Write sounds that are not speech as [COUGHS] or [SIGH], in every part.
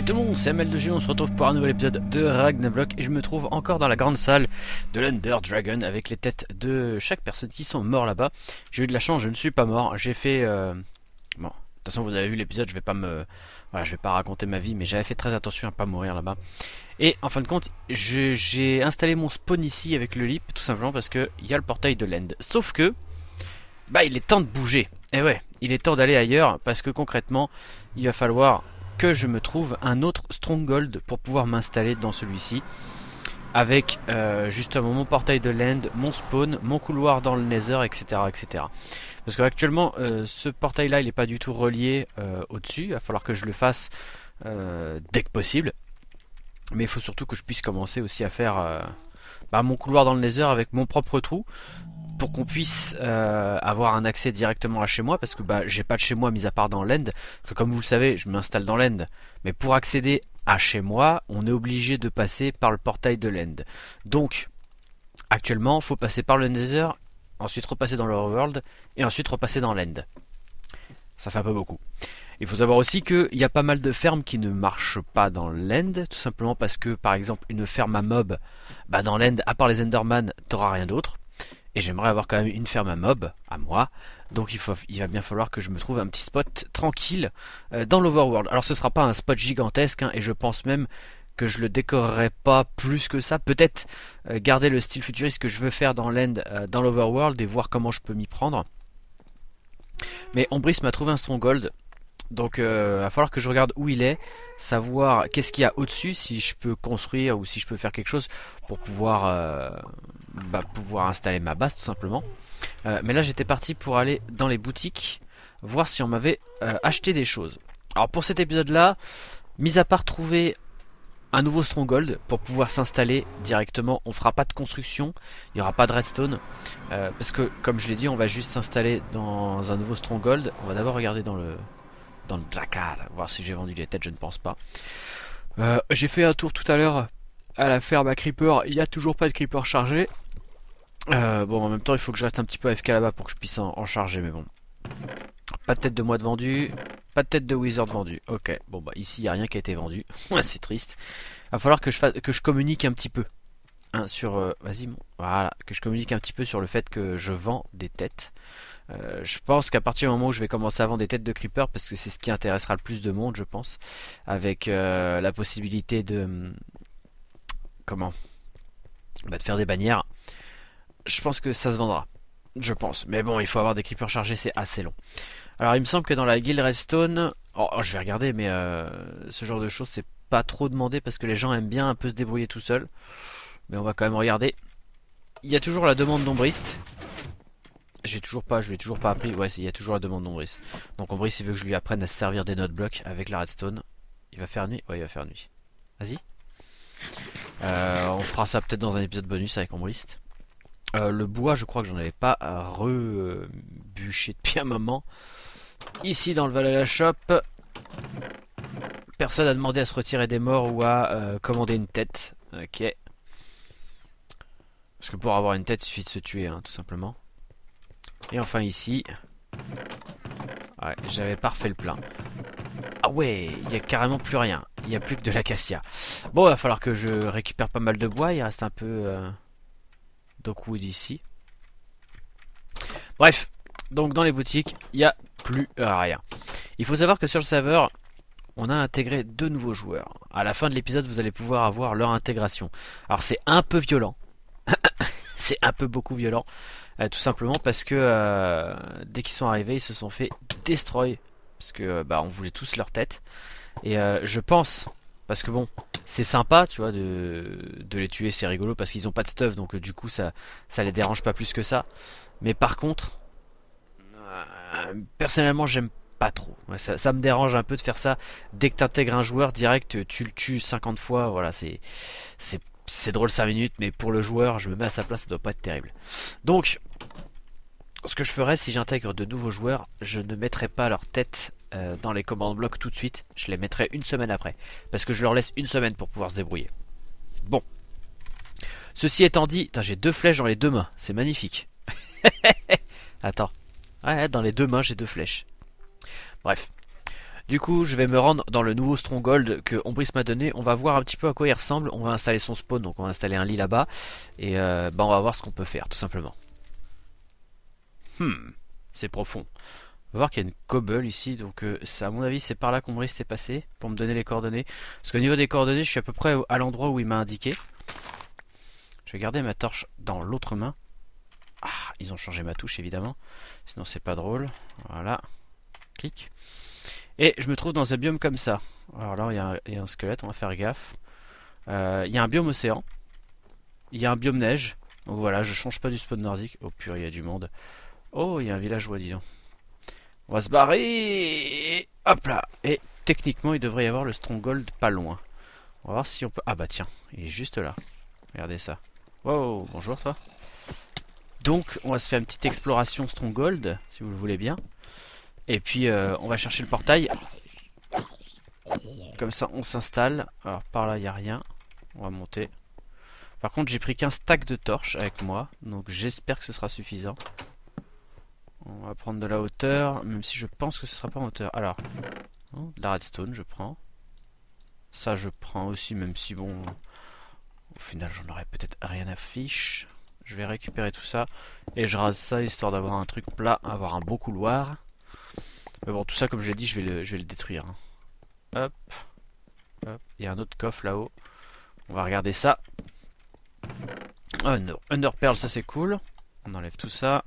Salut tout le monde, c'est ML2G, on se retrouve pour un nouvel épisode de Ragnarok et je me trouve encore dans la grande salle de l'Under Dragon avec les têtes de chaque personne qui sont morts là-bas. J'ai eu de la chance, je ne suis pas mort, j'ai fait... Euh... Bon, de toute façon vous avez vu l'épisode, je vais pas me... Voilà, je vais pas raconter ma vie, mais j'avais fait très attention à pas mourir là-bas. Et en fin de compte, j'ai installé mon spawn ici avec le lip, tout simplement parce qu'il y a le portail de l'End. Sauf que, bah il est temps de bouger. Et eh ouais, il est temps d'aller ailleurs parce que concrètement, il va falloir je me trouve un autre Stronghold pour pouvoir m'installer dans celui-ci. Avec euh, justement mon portail de land, mon spawn, mon couloir dans le nether, etc. etc. Parce que actuellement, euh, ce portail là, il n'est pas du tout relié euh, au-dessus. Il va falloir que je le fasse dès que possible. Mais il faut surtout que je puisse commencer aussi à faire bah, mon couloir dans le nether avec mon propre trou pour qu'on puisse euh, avoir un accès directement à chez moi parce que bah j'ai pas de chez moi mis à part dans l'end que comme vous le savez je m'installe dans l'end mais pour accéder à chez moi on est obligé de passer par le portail de l'end donc actuellement faut passer par le nether ensuite repasser dans world et ensuite repasser dans l'end ça fait un peu beaucoup. Il faut savoir aussi qu'il y a pas mal de fermes qui ne marchent pas dans l'end, tout simplement parce que par exemple une ferme à mob, bah dans l'end, à part les enderman, t'auras rien d'autre. Et j'aimerais avoir quand même une ferme à mob, à moi. Donc il, va bien falloir que je me trouve un petit spot tranquille euh, dans l'overworld. Alors ce sera pas un spot gigantesque, hein, et je pense même que je le décorerai pas plus que ça. Peut-être euh, garder le style futuriste que je veux faire dans l'end, euh, dans l'overworld, et voir comment je peux m'y prendre. Mais Ombris m'a trouvé un stronghold. Donc il va falloir que je regarde où il est, savoir qu'est-ce qu'il y a au-dessus, si je peux construire ou si je peux faire quelque chose pour pouvoir bah, pouvoir installer ma base tout simplement. Euh, mais là j'étais parti pour aller dans les boutiques, voir si on m'avait euh, acheté des choses. Alors pour cet épisode là, mis à part trouver un nouveau stronghold pour pouvoir s'installer directement, on fera pas de construction, il n'y aura pas de redstone, euh, parce que comme je l'ai dit, on va juste s'installer dans un nouveau stronghold. On va d'abord regarder dans le dans le placard, voir si j'ai vendu les têtes, je ne pense pas. j'ai fait un tour tout à l'heure à la ferme à creeper, il n'y a toujours pas de creeper chargé. Euh, bon, en même temps, il faut que je reste un petit peu AFK là-bas pour que je puisse en, charger, mais bon. Pas de tête de moi de vendu, pas de tête de wizard vendu. Ok, bon bah ici il n'y a rien qui a été vendu. [LAUGHS] c'est triste. Va falloir que je que je communique un petit peu. Hein, sur, euh, vas-y, voilà, que je communique un petit peu sur le fait que je vends des têtes. Euh, je pense qu'à partir du moment où je vais commencer à vendre des têtes de creeper, parce que c'est ce qui intéressera le plus de monde, je pense, avec la possibilité de, comment, bah, de faire des bannières je pense que ça se vendra. Je pense. Mais bon, il faut avoir des creepers chargés, c'est assez long. Alors, il me semble que dans la guild Redstone... Oh, oh, je vais regarder, mais euh, ce genre de choses, c'est pas trop demandé parce que les gens aiment bien un peu se débrouiller tout seul. Mais on va quand même regarder. Il y a toujours la demande d'ombriste. J'ai toujours pas, je l'ai toujours pas appris. Ouais, il y a toujours la demande d'ombriste. Donc ombriste, il veut que je lui apprenne à se servir des note blocks avec la redstone. Il va faire nuit? Ouais, il va faire nuit. Vas-y. Euh, on fera ça peut-être dans un épisode bonus avec ombriste. Euh, le bois, je crois que j'en avais pas rebûché depuis un moment. Ici, dans le Valhalla Shop, personne n'a demandé à se retirer des morts ou à euh, commander une tête. Ok. Parce que pour avoir une tête, il suffit de se tuer, hein, tout simplement. Et enfin ici... Ouais, j'avais pas refait le plein. Ah ouais, il n'y a carrément plus rien. Il n'y a plus que de l'acacia. Bon, il va falloir que je récupère pas mal de bois. Il reste un peu... Euh, Dockwood ici. Bref, donc dans les boutiques, il n'y a plus rien. Il faut savoir que sur le serveur, on a intégré deux nouveaux joueurs. À la fin de l'épisode, vous allez pouvoir avoir leur intégration. Alors c'est un peu violent. [COUGHS] c'est un peu beaucoup violent. Euh, tout simplement parce que euh, dès qu'ils sont arrivés, ils se sont fait destroy. Parce que bah, on voulait tous leur tête. Et euh, je pense, parce que bon, c'est sympa, tu vois, de, les tuer, c'est rigolo parce qu'ils ont pas de stuff, donc euh, du coup ça, ça les dérange pas plus que ça. Mais par contre, euh, personnellement j'aime pas trop. Ça, me dérange un peu de faire ça. Dès que tu intègres un joueur direct, tu le tues 50 fois, voilà, c'est, c'est, drôle 5 minutes, mais pour le joueur, je me mets à sa place, ça doit pas être terrible. Donc, ce que je ferais si j'intègre de nouveaux joueurs, je ne mettrai pas leur tête euh, dans les commandes blocs tout de suite. Je les mettrai une semaine après. Parce que je leur laisse une semaine pour pouvoir se débrouiller. Bon. Ceci étant dit, j'ai deux flèches dans les deux mains. C'est magnifique. [LAUGHS] Attends. Ouais, dans les deux mains, j'ai deux flèches. Bref. Du coup, je vais me rendre dans le nouveau Stronghold que Ombris m'a donné. On va voir un petit peu à quoi il ressemble. On va installer son spawn, donc on va installer un lit là-bas. Et euh, bah, on va voir ce qu'on peut faire, tout simplement. Hmm, c'est profond. On va voir qu'il y a une cobble ici, donc euh, à mon avis c'est par là qu'Ombris est passé pour me donner les coordonnées. Parce qu'au niveau des coordonnées, je suis à peu près à l'endroit où il m'a indiqué. Je vais garder ma torche dans l'autre main. Ah, ils ont changé ma touche évidemment. Sinon c'est pas drôle. Voilà. Clic. Et je me trouve dans un biome comme ça. Alors là, il y, a un squelette, on va faire gaffe. Euh, il y a un biome océan. Il y a un biome neige. Donc voilà, je change pas du spawn nordique. Oh purée, il y a du monde. Oh, il y a un village dis donc. On va se barrer. hop là. Et techniquement, il devrait y avoir le stronghold pas loin. On va voir si on peut... Ah bah tiens, il est juste là. Regardez ça. Wow, bonjour toi. Donc, on va se faire une petite exploration stronghold, si vous le voulez bien. Et puis euh, on va chercher le portail. Comme ça on s'installe. Alors par là il n'y a rien. On va monter. Par contre j'ai pris qu'un stack de torches avec moi. Donc j'espère que ce sera suffisant. On va prendre de la hauteur. Même si je pense que ce sera pas en hauteur. Alors. Oh, de la redstone je prends. Ça je prends aussi même si bon... Au final j'en aurais peut-être rien à fiche. Je vais récupérer tout ça. Et je rase ça histoire d'avoir un truc plat. Avoir un beau couloir. Mais bon, tout ça, comme je l'ai dit, je vais le, je vais le détruire. Hein. Hop. Hop. Il y a un autre coffre là-haut. On va regarder ça. Under, Under Pearl, ça c'est cool. On enlève tout ça.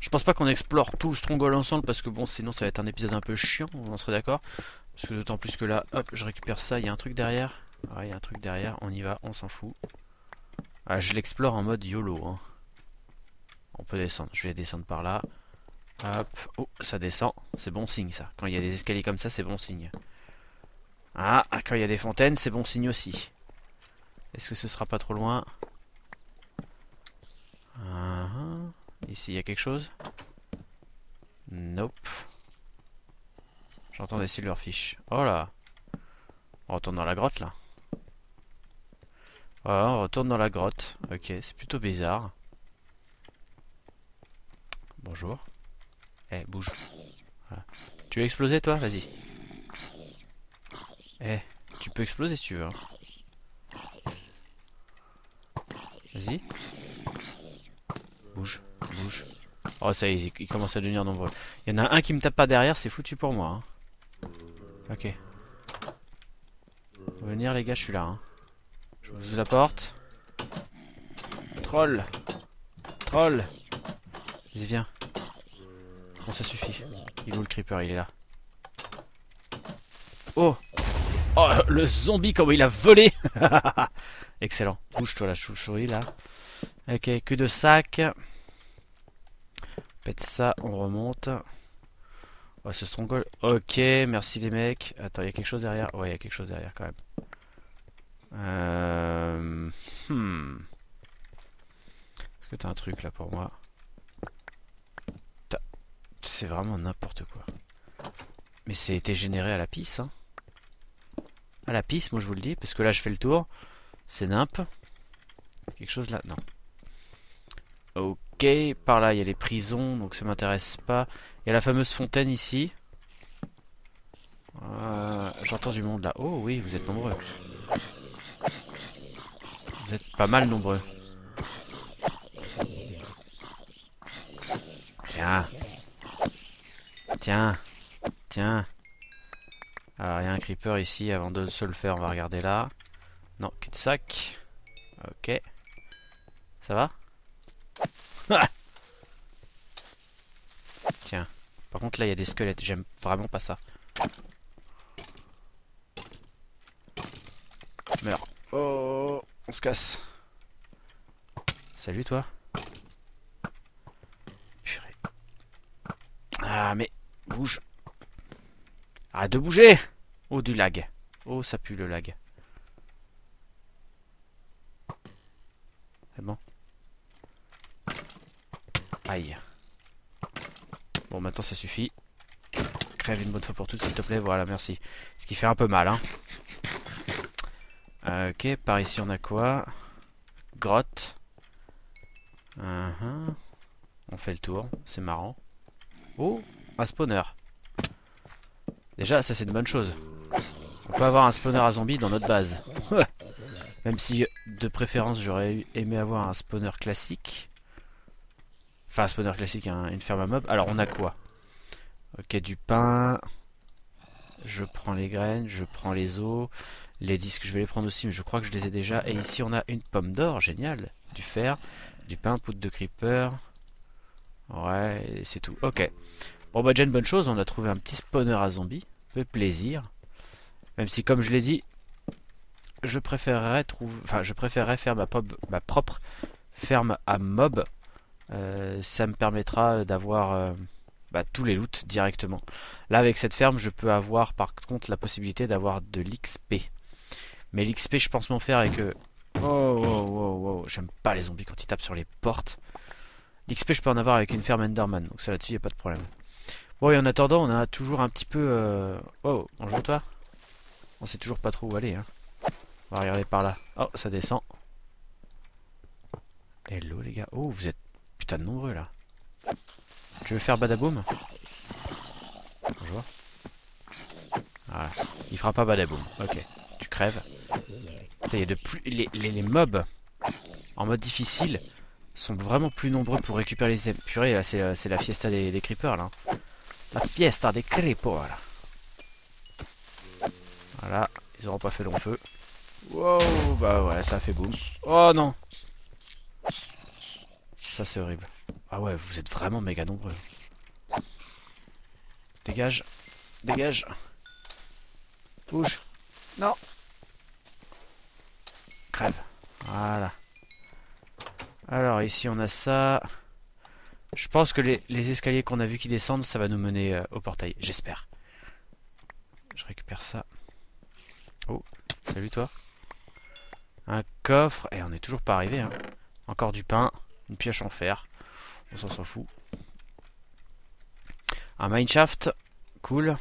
Je pense pas qu'on explore tout le Stronghold ensemble parce que bon, sinon ça va être un épisode un peu chiant, on en serait d'accord. Parce que d'autant plus que là, hop, je récupère ça, il y a un truc derrière. Ouais, il y a un truc derrière, on y va, on s'en fout. Ah, je l'explore en mode YOLO. Hein. On peut descendre, je vais descendre par là. Hop, oh, ça descend. C'est bon signe ça. Quand il y a des escaliers comme ça, c'est bon signe. Ah, quand il y a des fontaines, c'est bon signe aussi. Est-ce que ce sera pas trop loin? Uh-huh. Ici, il y a quelque chose Nope. J'entends des silverfish. Oh là On retourne dans la grotte là. Voilà, on retourne dans la grotte. Ok, c'est plutôt bizarre. Bonjour. Eh, bouge. Tu veux exploser toi? Vas-y. Eh, tu peux exploser si tu veux. Hein. Vas-y. Bouge, bouge. Oh ça y est, il commence à devenir nombreux. Il y en a un qui me tape pas derrière, c'est foutu pour moi. Hein. Ok. Venir les gars, je suis là. Hein. Je vous apporte. Troll Troll Vas-y viens ça suffit? Il est le creeper? Il est là. Oh Oh, le zombie, comment il a volé [LAUGHS] Excellent. Bouge-toi la chouchouille, là. Ok, que de sac. Pète ça, on remonte. Oh, ce stronghold. Ok, merci les mecs. Attends, il y a quelque chose derrière Ouais, il y a quelque chose derrière quand même. Euh... Hmm. Est-ce que t'as un truc là pour moi? C'est vraiment n'importe quoi. Mais c'est été généré à la pisse. Hein. À la pisse, moi je vous le dis. Parce que là je fais le tour. C'est nimp. Quelque chose là Non. Ok. Par là il y a les prisons. Donc ça m'intéresse pas. Il y a la fameuse fontaine ici. Euh, j'entends du monde là. Oh oui, vous êtes nombreux. Vous êtes pas mal nombreux. Tiens. Tiens. Tiens. Alors, il y a un creeper ici. Avant de se le faire, on va regarder là. Non, cul-de-sac. Ok. Ça va? [LAUGHS] Tiens. Par contre, là, il y a des squelettes. J'aime vraiment pas ça. Meurs. Oh, on se casse. Salut, toi. Purée. Ah, mais Bouge. Arrête de bouger Oh, du lag. Oh, ça pue le lag. C'est bon. Bon, maintenant ça suffit. Crève une bonne fois pour toutes, s'il te plaît. Voilà, merci. Ce qui fait un peu mal, hein. ok, par ici on a quoi? Grotte. Uh-huh. On fait le tour, c'est marrant. Oh un spawner. Déjà, ça c'est une bonne chose. On peut avoir un spawner à zombies dans notre base. [LAUGHS] Même si, de préférence, j'aurais aimé avoir un spawner classique. Enfin, un spawner classique, une ferme à mob. Alors, on a quoi? Ok, du pain. Je prends les graines, je prends les os. Les disques, je vais les prendre aussi, mais je crois que je les ai déjà. Et ici, on a une pomme d'or, génial. Du fer, du pain, poudre de creeper. Ouais, c'est tout. Ok. Bon, bah, déjà une bonne chose, on a trouvé un petit spawner à zombies. Fait plaisir. Même si, comme je l'ai dit, je préférerais trouver, enfin, je préférerais faire ma, ma propre ferme à mob. Euh, ça me permettra d'avoir euh, bah, tous les loots directement. Là, avec cette ferme, je peux avoir par contre la possibilité d'avoir de l'XP. Mais l'XP, je pense m'en faire avec... Oh, oh, oh, oh, j'aime pas les zombies quand ils tapent sur les portes. L'XP, je peux en avoir avec une ferme Enderman, donc ça là-dessus, il a pas de problème. Bon, et en attendant, on a toujours un petit peu... Euh... Oh, bonjour toi? On sait toujours pas trop où aller. Hein. On va regarder par là. Oh, ça descend. Hello les gars. Oh, vous êtes putain de nombreux là. Tu veux faire badaboum Bonjour. Voilà. Il fera pas badaboum. Ok. Tu crèves. y a de plus... les, mobs en mode difficile sont vraiment plus nombreux pour récupérer les Purée, là, c'est euh, la fiesta des, creepers, là. La fiesta des creepers, là. Voilà, ils auront pas fait long feu. Wow, bah ouais, ça fait boum. Oh non Ça c'est horrible. Ah ouais, vous êtes vraiment méga nombreux. Dégage. Dégage. Bouge. Non. Crève. Voilà. Alors ici on a ça. Je pense que les, escaliers qu'on a vu qui descendent, ça va nous mener euh, au portail. J'espère. Je récupère ça. Oh, salut toi. Un coffre. Et on est toujours pas arrivé. Hein. Encore du pain. Une pioche en fer. On s'en fout. Un mineshaft. Cool.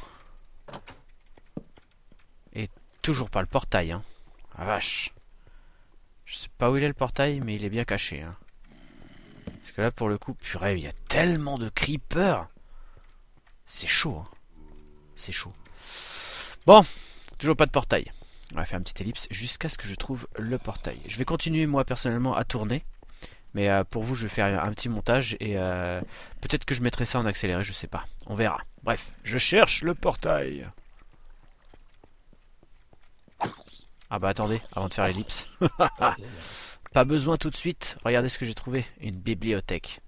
Et toujours pas le portail. Hein. Vache. Je sais pas où il est le portail, mais il est bien caché. Hein. Parce que là, pour le coup, purée, il y a tellement de creepers. C'est chaud. Hein. C'est chaud. Bon, toujours pas de portail. On va faire une petite ellipse jusqu'à ce que je trouve le portail. Je vais continuer moi personnellement à tourner. Mais euh, pour vous, je vais faire un petit montage et euh, peut-être que je mettrai ça en accéléré, je sais pas. On verra. Bref, je cherche le portail. Ah bah attendez, avant de faire l'ellipse. [LAUGHS] pas besoin tout de suite. Regardez ce que j'ai trouvé. Une bibliothèque.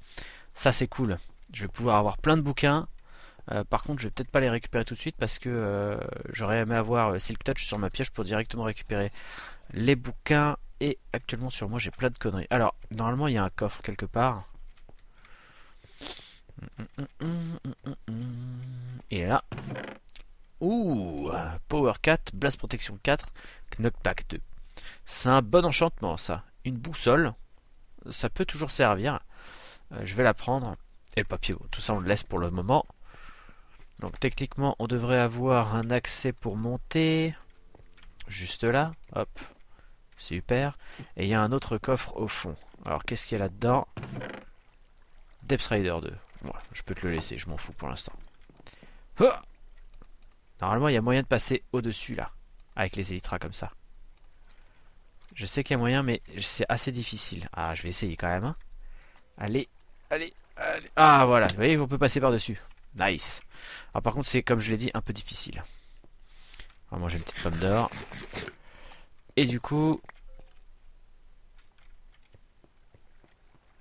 Ça c'est cool. Je vais pouvoir avoir plein de bouquins. Euh, par contre, je vais peut-être pas les récupérer tout de suite parce que j'aurais aimé avoir Silk Touch sur ma piège pour directement récupérer les bouquins. Et actuellement sur moi, j'ai plein de conneries. Alors, normalement, il y a un coffre quelque part. Et là. Ouh Power 4, Blast Protection 4, Knockback 2. C'est un bon enchantement ça. Une boussole, ça peut toujours servir. je vais la prendre. Et le papier, tout ça on le laisse pour le moment. Donc techniquement, on devrait avoir un accès pour monter. Juste là. Hop. Super. Et il y a un autre coffre au fond. Alors qu'est-ce qu'il y a là-dedans? Depth Rider 2. je peux te le laisser, je m'en fous pour l'instant. Normalement, il y a moyen de passer au-dessus là. Avec les élytras comme ça. Je sais qu'il y a moyen, mais c'est assez difficile. Ah, je vais essayer quand même. Hein. Allez, allez, allez. Ah, voilà. Vous voyez, on peut passer par-dessus. Nice. Alors par contre c'est comme je l'ai dit un peu difficile. Va manger une petite pomme d'or. Et du coup...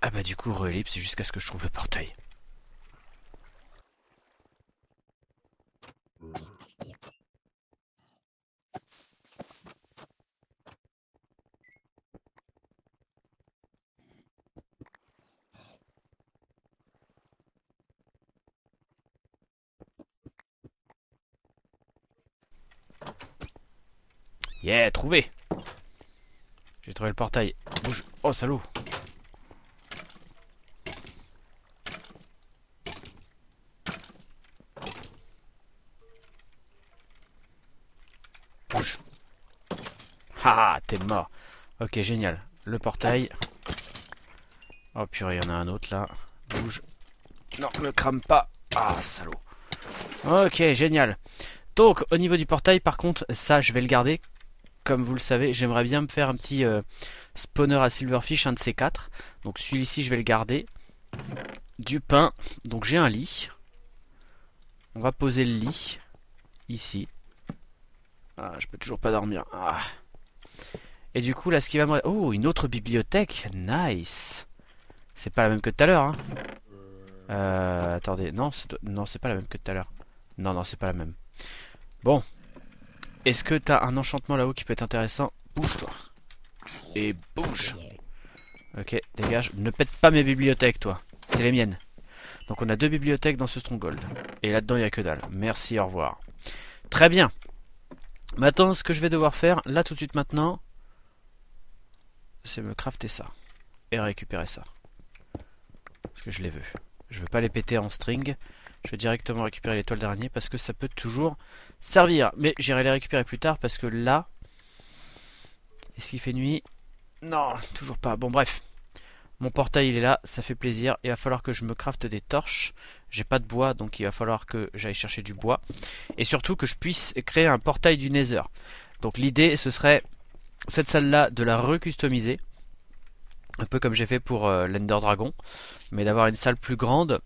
Ah bah du coup relipse jusqu'à ce que je trouve le portail. Yeah, trouvé J'ai trouvé le portail. Bouge. Oh, salaud Bouge. Haha, t'es mort. Ok, génial. Le portail. Oh purée, il y en a un autre là. Bouge. Non, ne crame pas. Ah, salaud. Ok, génial. Donc, au niveau du portail, par contre, ça, je vais le garder. Comme vous le savez, j'aimerais bien me faire un petit euh, spawner à silverfish, un de ces quatre. Donc, celui-ci, je vais le garder. Du pain. Donc, j'ai un lit. On va poser le lit. Ici. Ah, je peux toujours pas dormir. Ah. Et du coup, là, ce qui va me... Oh, une autre bibliothèque. Nice. C'est pas la même que tout à l'heure, hein. Euh, attendez, non, c'est non, c'est pas la même que tout à l'heure. Non, non, c'est pas la même. Bon. Est-ce que t'as un enchantement là-haut qui peut être intéressant? Bouge-toi. Et bouge. Ok, dégage. Ne pète pas mes bibliothèques, toi. C'est les miennes. Donc on a deux bibliothèques dans ce stronghold. Et là-dedans, il n'y a que dalle. Merci, au revoir. Très bien. Maintenant, ce que je vais devoir faire, là tout de suite maintenant, c'est me crafter ça. Et récupérer ça. Parce que je les veux. Je veux pas les péter en string. Je vais directement récupérer l'étoile d'araignée parce que ça peut toujours servir. Mais j'irai les récupérer plus tard parce que là... Est-ce qu'il fait nuit? Non, toujours pas. Bon bref. Mon portail il est là, ça fait plaisir. Il va falloir que je me crafte des torches. J'ai pas de bois donc il va falloir que j'aille chercher du bois. Et surtout que je puisse créer un portail du Nether. Donc l'idée ce serait cette salle là de la recustomiser un peu comme j'ai fait pour euh, l'Ender Dragon, mais d'avoir une salle plus grande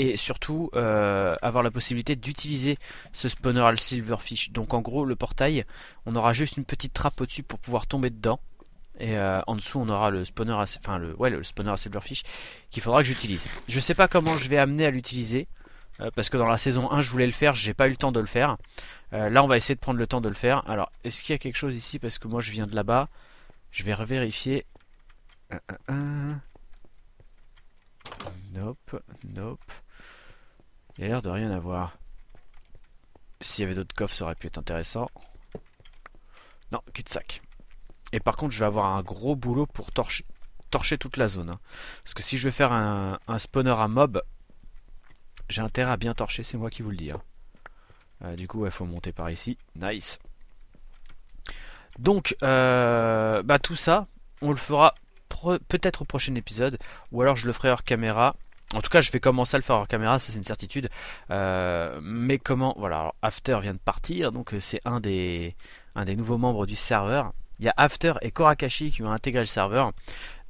et surtout euh, avoir la possibilité d'utiliser ce spawner al silverfish. Donc en gros le portail, on aura juste une petite trappe au-dessus pour pouvoir tomber dedans. Et euh, en dessous on aura le spawner à, enfin le, ouais, le spawner à silverfish qu'il faudra que j'utilise. Je sais pas comment je vais amener à l'utiliser. parce que dans la saison 1 je voulais le faire, j'ai pas eu le temps de le faire. là on va essayer de prendre le temps de le faire. Alors est-ce qu'il y a quelque chose ici? Parce que moi je viens de là-bas. Je vais revérifier. Nope, nope. Il a l'air de rien avoir. S'il y avait d'autres coffres, ça aurait pu être intéressant. Non, cul-de-sac. Et par contre, je vais avoir un gros boulot pour torcher, toute la zone. Hein. Parce que si je veux faire un, spawner à mob, j'ai intérêt à bien torcher, c'est moi qui vous le dis. Hein. Euh, du coup, il faut monter par ici. Nice. Donc, euh, bah tout ça, on le fera peut-être au prochain épisode, ou alors je le ferai hors caméra. En tout cas, je vais commencer à le faire hors caméra, ça c'est une certitude. Euh, mais comment Voilà, After vient de partir, donc euh, c'est un des, nouveaux membres du serveur. Il y a After et Korakashi qui ont intégré le serveur.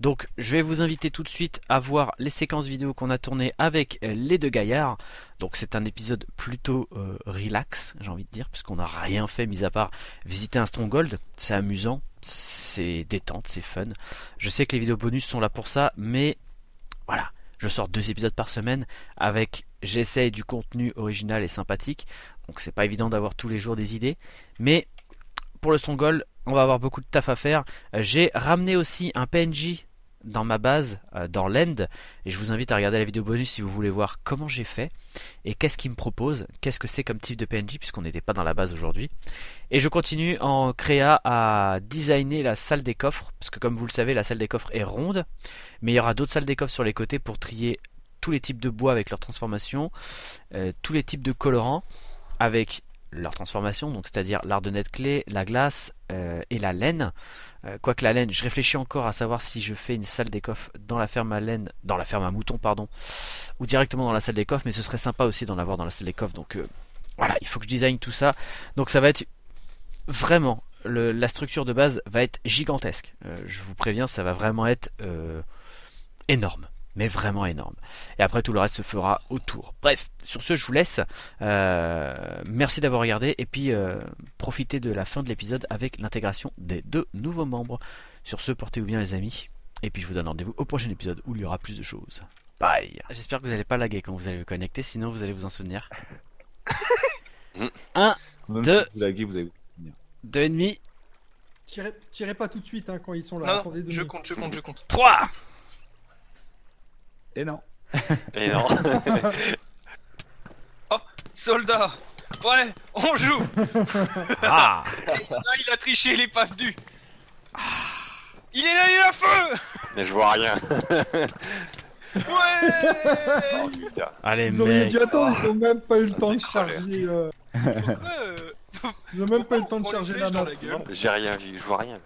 Donc je vais vous inviter tout de suite à voir les séquences vidéo qu'on a tournées avec les deux gaillards. Donc c'est un épisode plutôt euh, relax, j'ai envie de dire, puisqu'on n'a rien fait mis à part visiter un stronghold. C'est amusant, c'est détente, c'est fun. Je sais que les vidéos bonus sont là pour ça, mais voilà, je sors deux épisodes par semaine avec j'essaye du contenu original et sympathique. Donc c'est pas évident d'avoir tous les jours des idées, mais pour le Stronghold, on va avoir beaucoup de taf à faire. J'ai ramené aussi un PNJ dans ma base, euh, dans l'end, et je vous invite à regarder la vidéo bonus si vous voulez voir comment j'ai fait et qu'est-ce qu'il me propose, qu'est-ce que c'est comme type de PNJ puisqu'on n'était pas dans la base aujourd'hui. Et je continue en créa à designer la salle des coffres, parce que comme vous le savez, la salle des coffres est ronde, mais il y aura d'autres salles des coffres sur les côtés pour trier tous les types de bois avec leur transformation, euh, tous les types de colorants avec leur transformation, donc c'est-à-dire l'art de net clé, la glace euh, et la laine. Euh, quoique la laine, je réfléchis encore à savoir si je fais une salle des coffres dans la ferme à laine, dans la ferme à mouton, pardon, ou directement dans la salle des coffres, mais ce serait sympa aussi d'en avoir dans la salle des coffres. Donc euh, voilà, il faut que je design tout ça. Donc ça va être vraiment la structure de base va être gigantesque. je vous préviens, ça va vraiment être énorme mais vraiment énorme. Et après tout le reste se fera autour. Bref, sur ce je vous laisse. Euh, merci d'avoir regardé et puis euh, profitez de la fin de l'épisode avec l'intégration des deux nouveaux membres. Sur ce, portez-vous bien les amis. Et puis je vous donne rendez-vous au prochain épisode où il y aura plus de choses. Bye J'espère que vous n'allez pas laguer quand vous allez vous connecter, sinon vous allez vous en souvenir. [LAUGHS] 1, 2, deux et demi. Tirez, pas tout de suite hein, quand ils sont là. Non, je compte, je compte, je compte. 3 et non. Et non. [LAUGHS] oh, soldat. Ouais, on joue. [LAUGHS] Ah. Là, il a triché, il est pas venu. Il est là, il a feu. Mais je vois rien. [LAUGHS] Ouais. Oh, putain. Allez, Ils auraient dû attendre, ils ont même pas eu le temps de charger... Euh... Ils ont même pas eu le temps de charger la main. J'ai rien vu, je vois rien.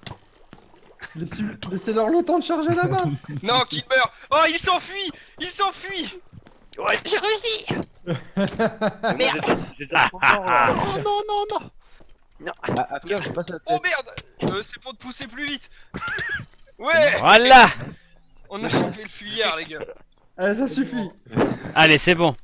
Laissez-leur le temps de charger la main. [LAUGHS] Non, Kid meurt Oh, il s'enfuit. Il s'enfuit. Ouais, j'ai réussi. [LAUGHS] Merde. [LAUGHS] Oh non, non, non. Ah, j'ai pas sa Oh merde. Euh, C'est pour te pousser plus vite. Ouais. Voilà. On a chopé le fuyard, les gars. Allez, ça suffit. Allez, c'est bon.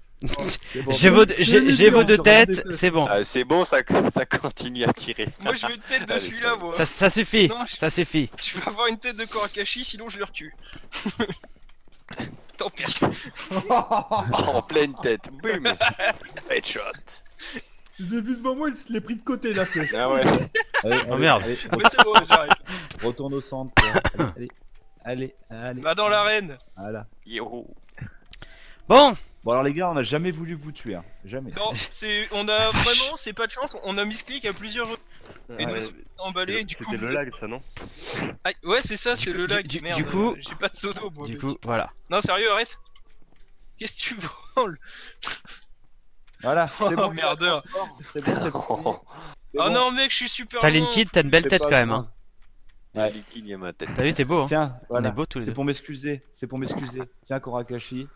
J'ai vos, j'ai j'ai deux têtes, c'est bon. Ah, c'est bon, ça, ça continue à tirer. Moi, je veux une tête de celui-là, ça- moi Ça, ça suffit, Non, je- ça suffit. Tu vas avoir une tête de Korakashi, sinon je le retue. [LAUGHS] Tant pis. [LAUGHS] en pleine tête. Boum. Headshot. Je l'ai vu devant moi, il se l'est pris de côté, la flèche. Ah ouais. Allez, Oh, merde. allez, Mais c'est bon, j'arrête. [LAUGHS] retourne au centre. allez, allez, allez. Va dans l'arène. Voilà. Yo. Bon, Bon alors les gars, on a jamais voulu vous tuer, hein. jamais. Non, [LAUGHS] c'est. On a vraiment, c'est pas de chance, on a mis ce clic à plusieurs Et nous, Ouais, emballés, du coup. C'était vous le lag, ça, non Ah, ouais, c'est ça, c'est le lag. du- Merde, du coup- [LAUGHS] J'ai pas de moi. du mec. coup, voilà. Non, sérieux, arrête. Qu'est-ce que tu branles [LAUGHS] Voilà, c'est bon. Oh, merdeur. C'est bon, c'est bon. Oh, c'est bon. non, mec, je suis super. T'as. Linkid, t'as une belle C'est tête quand même. Hein. ouais. liquide, il y a ma tête. T'as vu, t'es beau. Hein. Tiens, On voilà. est beaux tous les C'est deux. pour m'excuser, c'est pour m'excuser. Tiens Korakashi,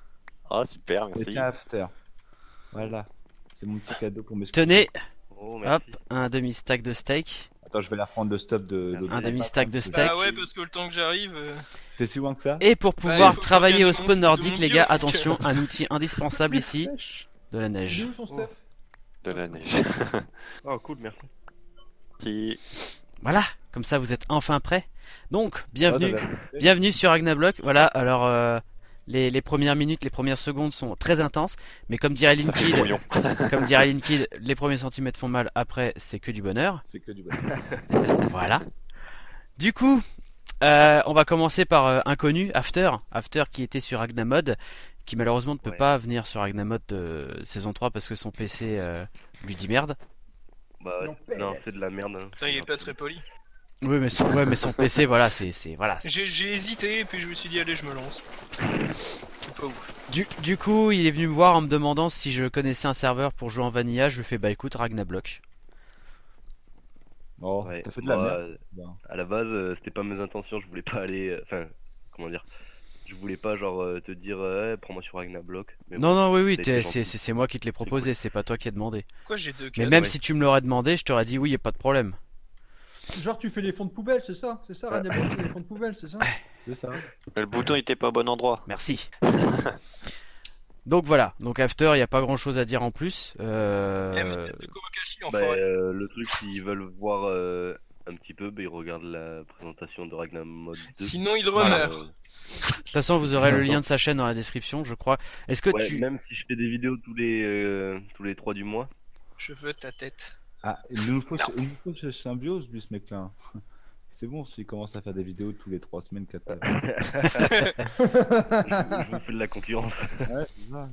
Ah, super, merci. After. Voilà. C'est mon petit cadeau pour m'excuser. Tenez, Oh, hop, un demi-stack de steak. Attends, je vais la reprendre de stop de. de- Un de- demi-stack de steak. Ah ouais, parce que le temps que j'arrive. euh, T'es si loin que ça? Et pour pouvoir travailler au spawn nordique, les gars, attention, un [LAUGHS] outil indispensable ici, de la neige. De la neige. [LAUGHS] Oh, cool, merci. Si. Voilà, comme ça vous êtes enfin prêts. Donc, Ah, bienvenue, bienvenue sur Agnablock. Voilà, alors euh, les, les premières minutes, les premières secondes sont très intenses, mais comme dirait Linkid, [LAUGHS] comme dirait Linkid, les premiers centimètres font mal, après c'est que du bonheur. C'est que du bon. [LAUGHS] Voilà. Du coup, euh, on va commencer par euh, inconnu, After, After qui était sur Agnamod, qui malheureusement ne peut Ouais. pas venir sur Agnamod euh, saison 3 parce que son PC euh, lui dit merde. Bah, ouais. Non, c'est de la merde. hein. Putain, il est pas très poli. Oui, mais son, ouais, mais son PC, voilà, c'est, c'est, voilà. J'ai hésité, et puis je me suis dit, allez, je me lance. C'est pas ouf. Du, du coup, il est venu me voir en me demandant si je connaissais un serveur pour jouer en vanilla. Je lui fais bah écoute, Ragnablock. Oh, Ouais. t'as fait de la Moi, merde. euh, Bon. À la base, euh, c'était pas mes intentions, je voulais pas aller. euh, Enfin, comment dire Je voulais pas, genre, euh, te dire, euh, prends-moi sur Ragnablock. Mais Non, bon. non, oui, oui, été c'est, moi qui te l'ai proposé, c'est pas toi qui as demandé. Pourquoi j'ai deux Mais même ouais. si tu me l'aurais demandé, je t'aurais dit oui, y a pas de problème. Genre, tu fais les fonds de poubelle, c'est ça C'est ça, c'est les fonds de poubelle, c'est ça C'est ça. Le bouton était pas au bon endroit. Merci. [LAUGHS] Donc voilà, donc After, il n'y a pas grand chose à dire en plus. Euh, Eh, Bah, euh, le truc, s'ils veulent voir euh, un petit peu, bah, ils regardent la présentation de Ragnamod 2. Sinon, il Voilà, remeurt. euh, De toute façon, vous aurez le lien de sa chaîne dans la description, je crois. Est-ce que ouais, tu. Même si je fais des vidéos tous les, euh, tous les 3 du mois. Je veux ta tête. Ah, il nous faut, il nous faut ce symbiose, lui, ce mec-là. [LAUGHS] C'est bon s'il commence à faire des vidéos tous les 3 semaines, 4 je vous fais de la concurrence. Ouais, ça.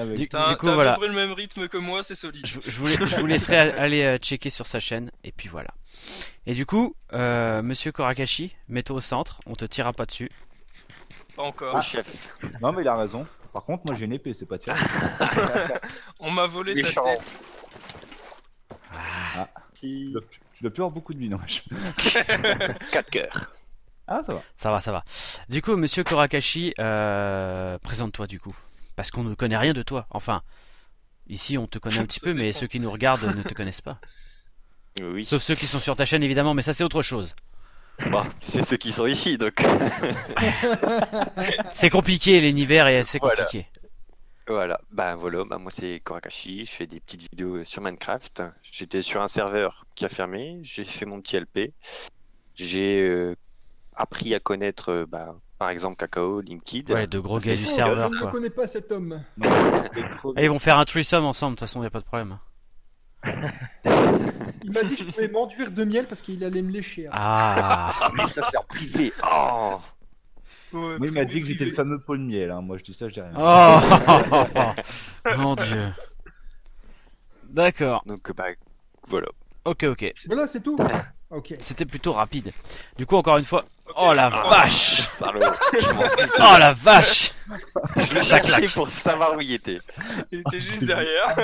Avec. Du, coup, voilà. le même rythme que moi, c'est solide. Je, je voulais- je vous laisserai [LAUGHS] aller euh, checker sur sa chaîne, et puis voilà. Et du coup, euh, monsieur Korakashi, mets-toi au centre, on te tirera pas dessus. Pas encore. Chef. Non, mais il a raison. Par contre, moi j'ai une épée, c'est pas tiens. [LAUGHS] On m'a volé ta tête. Si. Je dois, je dois plus avoir beaucoup de wesh. [LAUGHS] 4 cœurs. Ah, ça va. Ça va, ça va. Du coup, monsieur Korakashi, euh, présente-toi du coup. Parce qu'on ne connaît rien de toi. Enfin, ici on te connaît un petit peu, mais ceux qui nous regardent ne te connaissent pas. Oui. Sauf ceux qui sont sur ta chaîne évidemment, mais ça c'est autre chose. Bah, c'est ceux qui sont ici, donc. [LAUGHS] C'est compliqué l'univers et c'est Voilà. compliqué. Voilà, bah voilà, bah moi c'est Korakashi, je fais des petites vidéos sur Minecraft. J'étais sur un serveur qui a fermé, j'ai fait mon petit LP. J'ai euh, appris à connaître euh, bah, par exemple Kakao, Linkid. Ouais, de gros gars du serveur Je ne connais pas cet homme. [LAUGHS] Et ils vont faire un threesome ensemble, de toute façon, y a pas de problème. Il m'a dit que je pouvais m'enduire de miel parce qu'il allait me lécher. Ah Ah, [LAUGHS] mais ça c'est en privé. Oh Moi, il m'a dit que j'étais le [LAUGHS] fameux Paul Miel. Hein. Moi, je dis ça, je dis rien. Oh [LAUGHS] Mon dieu. D'accord. Donc bah voilà. Ok, ok. Voilà, c'est tout. [COUGHS] Ok. C'était plutôt rapide. Du coup, encore une fois. Oh la vache [LAUGHS] m'en doutais. Oh la vache Je claque. pour savoir où il était. Il était juste derrière.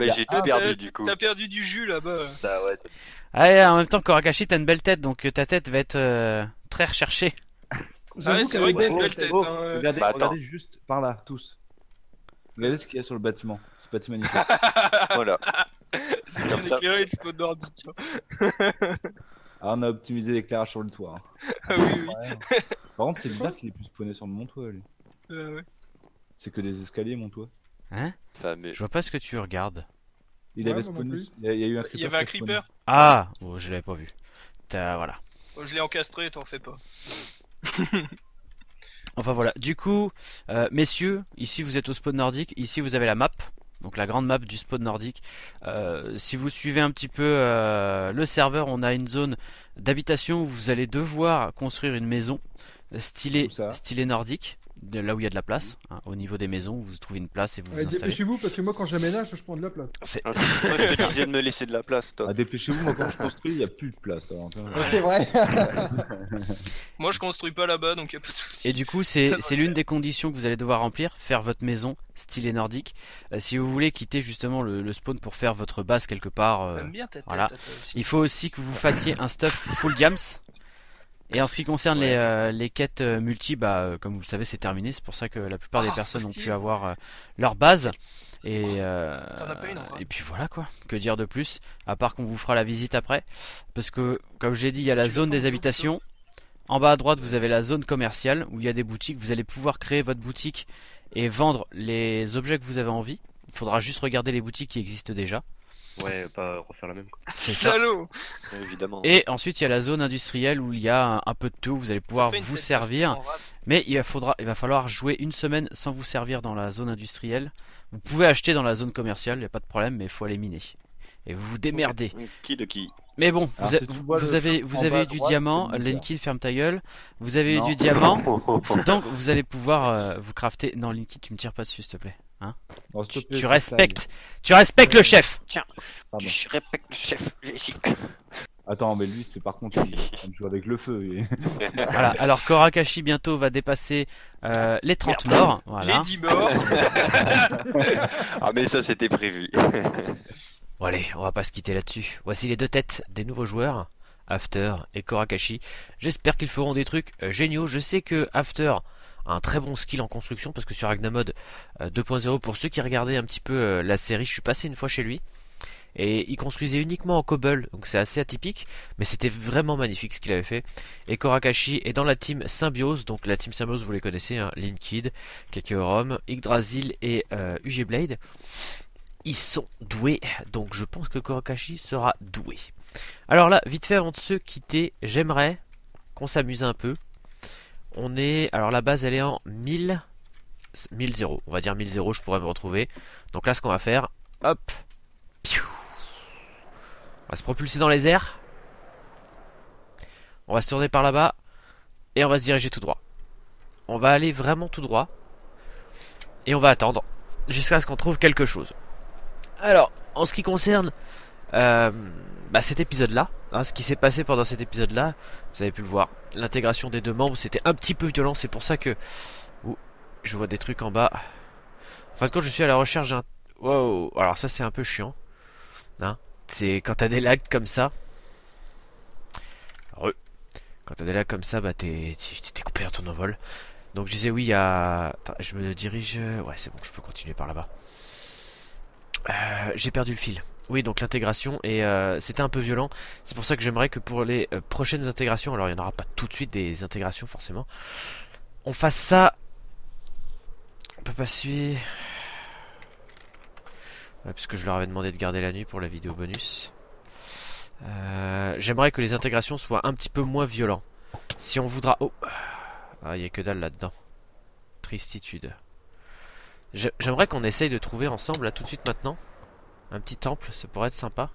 Mais j'ai tout Ah, perdu du coup. T'as perdu du jus là-bas. Bah ouais, Allez, en même temps, Korakashi, t'as une belle tête, donc euh, ta tête va être euh, très recherchée. Ah ouais, c'est vrai que t'as une belle tête. Oh, hein. Regardez, Bah, regardez juste par là, tous. Regardez ce qu'il y a sur le bâtiment. Ce bâtiment magnifique. [LAUGHS] Voilà. C'est Comme bien éclairé le spot nordique. hein. Ah, on a optimisé l'éclairage sur le toit. hein. Ah oui, oui. Par contre, c'est bizarre qu'il ait pu spawner sur mon toit, lui. Euh, ouais. C'est que des escaliers, mon toit. Hein? Je vois pas ce que tu regardes. Il Ouais, avait spawné. Il y a, il y a eu un Il y avait un creeper. Ah oh, Je l'avais pas vu. T'as- Voilà. Oh, Je l'ai encastré, t'en fais pas. [LAUGHS] Enfin voilà, du coup, euh, messieurs, ici vous êtes au spawn nordique, ici vous avez la map, donc la grande map du spawn nordique. Euh, si vous suivez un petit peu euh, le serveur, on a une zone d'habitation où vous allez devoir construire une maison stylée, nordique, de là où il y a de la place, hein, au niveau des maisons, vous trouvez une place et vous vous Allez, installez. dépêchez-vous parce que moi quand j'aménage, je prends de la place. C'est- Ah, c'est vrai que tu disais de me laisser de la place, toi. Ah, dépêchez-vous, moi quand je construis, il n'y a plus de place. Ouais. C'est vrai. [LAUGHS] Moi, je construis pas là-bas, donc y a pas de soucis. Et du coup, c'est l'une des conditions que vous allez devoir remplir, faire votre maison stylée nordique. Euh, si vous voulez quitter justement le, le spawn pour faire votre base quelque part, euh, J'aime bien ta tête, voilà. toi aussi. il faut aussi que vous fassiez un stuff full diams. Et en ce qui concerne les, euh, les quêtes euh, multi, bah, euh, comme vous le savez, c'est terminé. C'est pour ça que la plupart des Ah, personnes ont pu avoir euh, leur base. Et, une, et puis voilà quoi. Que dire de plus À part qu'on vous fera la visite après. Parce que, comme je l'ai dit, il y a la Tu zone des habitations. En bas à droite, vous avez la zone commerciale où il y a des boutiques. Vous allez pouvoir créer votre boutique et vendre les objets que vous avez envie. Il faudra juste regarder les boutiques qui existent déjà. Ouais, pas refaire la même quoi. C'est [LAUGHS] ça. Salaud Évidemment. Et ensuite, il y a la zone industrielle où il y a un, un peu de tout. Vous allez pouvoir Fais une vous tête servir. rap. Mais il va, faudra, il va falloir jouer une semaine sans vous servir dans la zone industrielle. Vous pouvez acheter dans la zone commerciale, il n'y a pas de problème, mais il faut aller miner. Et vous vous démerdez. Qui de qui? Mais bon, Alors, vous, a- si tu vous- vois vous le avez, en vous bas avez à du droite, diamant, c'est le. Linkin ferme ta gueule. Vous avez Non. du diamant, [LAUGHS] donc vous allez pouvoir euh, vous crafter. Non, Linky, tu me tires pas dessus, s'il te plaît. Non, te Tu, plaît, tu c'est respectes, tu respectes le chef. Pardon. Tu respectes le chef. Ici. [LAUGHS] Attends, mais lui, c'est par contre, il il joue avec le feu. il- [LAUGHS] Voilà. Alors Korakashi bientôt va dépasser euh, les 30 morts. Voilà. Les 10 morts. [LAUGHS] Ah, mais ça, c'était prévu. Bon allez, on va pas se quitter là-dessus. Voici les deux têtes des nouveaux joueurs, After et Korakashi. J'espère qu'ils feront des trucs euh, géniaux. Je sais que After un très bon skill en construction parce que sur Agnamod euh, 2.0, pour ceux qui regardaient un petit peu euh, la série, je suis passé une fois chez lui. Et il construisait uniquement en cobble, donc c'est assez atypique, mais c'était vraiment magnifique ce qu'il avait fait. Et Korakashi est dans la team Symbiose, donc la team Symbiose vous les connaissez, hein, Linkid, Kekeorom, Yggdrasil et euh, UG Blade. Ils sont doués, donc je pense que Korakashi sera doué. Alors là, vite fait avant de se quitter, j'aimerais qu'on s'amuse un peu. On est, alors la base elle est en 1000, 1000 0, on va dire 1000 0, je pourrais me retrouver. Donc là ce qu'on va faire, hop, on va se propulser dans les airs. On va se tourner par là-bas et on va se diriger tout droit. On va aller vraiment tout droit et on va attendre jusqu'à ce qu'on trouve quelque chose. Alors, en ce qui concerne euh, bah, cet épisode-là, hein, ce qui s'est passé pendant cet épisode-là, vous avez pu le voir, l'intégration des deux membres, c'était un petit peu violent, c'est pour ça que... Ouh, je vois des trucs en bas. En fin de compte, je suis à la recherche d'un... Wow, alors ça c'est un peu chiant. Hein c'est quand t'as des lags comme ça. Re. Quand t'as des lags comme ça, bah t'es coupé dans ton envol. Donc je disais oui. Attends, je me dirige... Ouais, c'est bon, je peux continuer par là-bas. Euh, j'ai perdu le fil. Oui, donc l'intégration, et euh, c'était un peu violent. C'est pour ça que j'aimerais que pour les euh, prochaines intégrations, alors il n'y en aura pas tout de suite des intégrations forcément, on fasse ça. On peut pas suivre. Ouais, puisque je leur avais demandé de garder la nuit pour la vidéo bonus. Euh, j'aimerais que les intégrations soient un petit peu moins violents. Si on voudra... Oh Ah, il n'y a que dalle là-dedans. Tristitude. J'ai- J'aimerais qu'on essaye de trouver ensemble là tout de suite maintenant un petit temple, ça pourrait être sympa.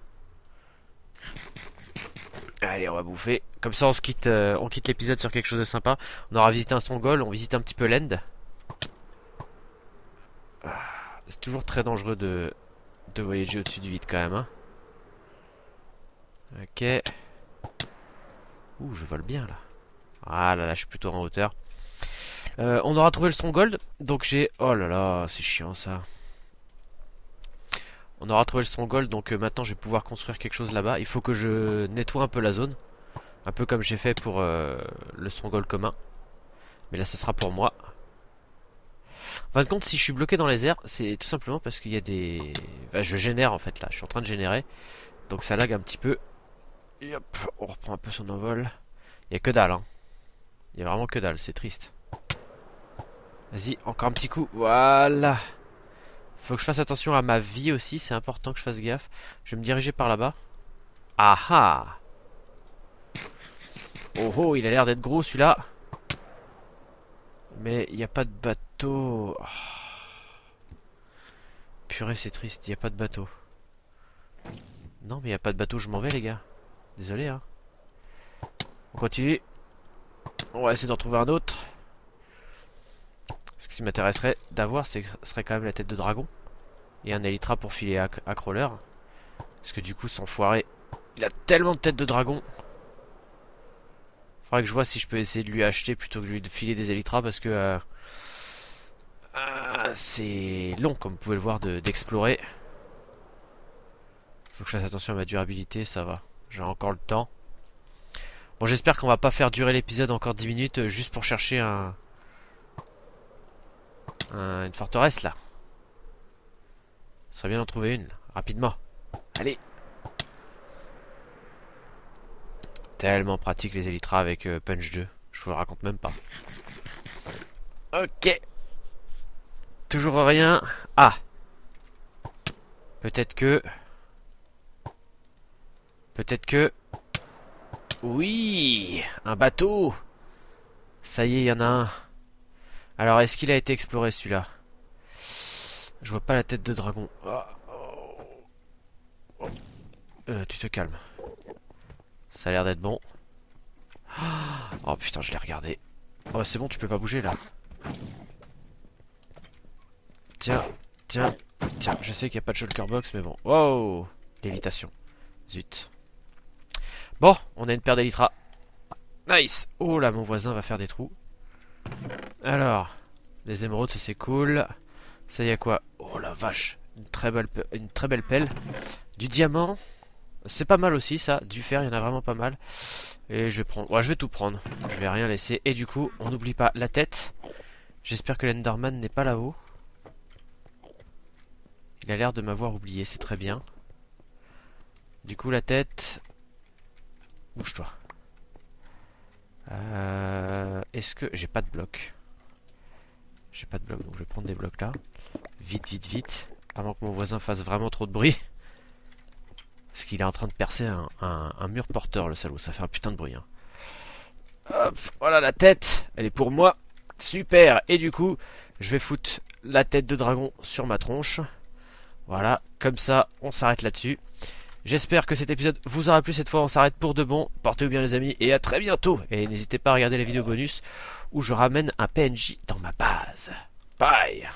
Allez, on va bouffer. Comme ça, on se quitte, euh, quitte l'épisode sur quelque chose de sympa. On aura visité un stronghold, on visite un petit peu l'end. Ah, C'est toujours très dangereux de, de voyager au-dessus du vide quand même. Hein. Ok. Ouh, je vole bien là. Ah là là, je suis plutôt en hauteur. Euh, on aura trouvé le stronghold, donc j'ai... Oh là là, c'est chiant ça. On aura trouvé le stronghold, donc euh, maintenant je vais pouvoir construire quelque chose là-bas. Il faut que je nettoie un peu la zone. Un peu comme j'ai fait pour euh, le stronghold commun. Mais là, ce sera pour moi. En fin de compte, si je suis bloqué dans les airs, c'est tout simplement parce qu'il y a des... Bah, je génère en fait là, je suis en train de générer. Donc ça lag un petit peu. Hop, on reprend un peu son envol. Il y a que dalle, hein. Il y a vraiment que dalle, c'est triste. Vas-y, encore un petit coup. Voilà. Faut que je fasse attention à ma vie aussi, c'est important que je fasse gaffe. Je vais me diriger par là-bas. Ah ah Oh oh, il a l'air d'être gros celui-là. Mais il n'y a pas de bateau. Oh. Purée, c'est triste, il n'y a pas de bateau. Non, mais il n'y a pas de bateau, je m'en vais les gars. Désolé, hein. On continue. On va essayer d'en trouver un autre. Qui m'intéresserait d'avoir, ce serait quand même la tête de dragon. Et un élytra pour filer à, crawler. Parce que du coup, sans foirer, il a tellement de têtes de dragon. Faudrait que je vois si je peux essayer de lui acheter plutôt que de lui filer des élytras parce que euh, euh, c'est long, comme vous pouvez le voir, d'explorer. Faut que je fasse attention à ma durabilité, ça va. J'ai encore le temps. Bon, j'espère qu'on va pas faire durer l'épisode encore 10 minutes euh, juste pour chercher un... une forteresse là. Ça serait bien d'en trouver une, rapidement. Allez Tellement pratique les Elytras avec euh, Punch 2. Je vous le raconte même pas. Ok. Toujours rien. Ah. Peut-être que... Peut-être que... Oui Un bateau Ça y est, il y en a un. Alors, est-ce qu'il a été exploré celui-là? Je vois pas la tête de dragon. Oh. Euh, tu te calmes. Ça a l'air d'être bon. Oh putain, je l'ai regardé. Oh, c'est bon, tu peux pas bouger là. Tiens, tiens, tiens. Je sais qu'il n'y a pas de shulker box, mais bon. Wow Lévitation. Zut. Bon, on a une paire d'elytras. Nice Oh là, mon voisin va faire des trous. Alors, les émeraudes, c'est cool. Ça y a quoi? Oh la vache une très, belle, une très belle pelle. Du diamant. C'est pas mal aussi ça, du fer, il y en a vraiment pas mal. Et je vais prendre, ouais, je vais tout prendre. Je vais rien laisser. Et du coup, on n'oublie pas la tête. J'espère que l'Enderman n'est pas là-haut. Il a l'air de m'avoir oublié, c'est très bien. Du coup, la tête... Bouge-toi. Euh, Est-ce que... J'ai pas de bloc? J'ai pas de bloc, donc je vais prendre des blocs là. Vite, vite, vite. Avant que mon voisin fasse vraiment trop de bruit. Parce qu'il est en train de percer un, mur porteur, le salaud. Ça fait un putain de bruit. Hein. Hop, voilà la tête. Elle est pour moi. Super. Et du coup, je vais foutre la tête de dragon sur ma tronche. Voilà, comme ça, on s'arrête là-dessus. J'espère que cet épisode vous aura plu cette fois. On s'arrête pour de bon. Portez-vous bien les amis et à très bientôt. Et n'hésitez pas à regarder les vidéos bonus où je ramène un PNJ dans ma base. Bye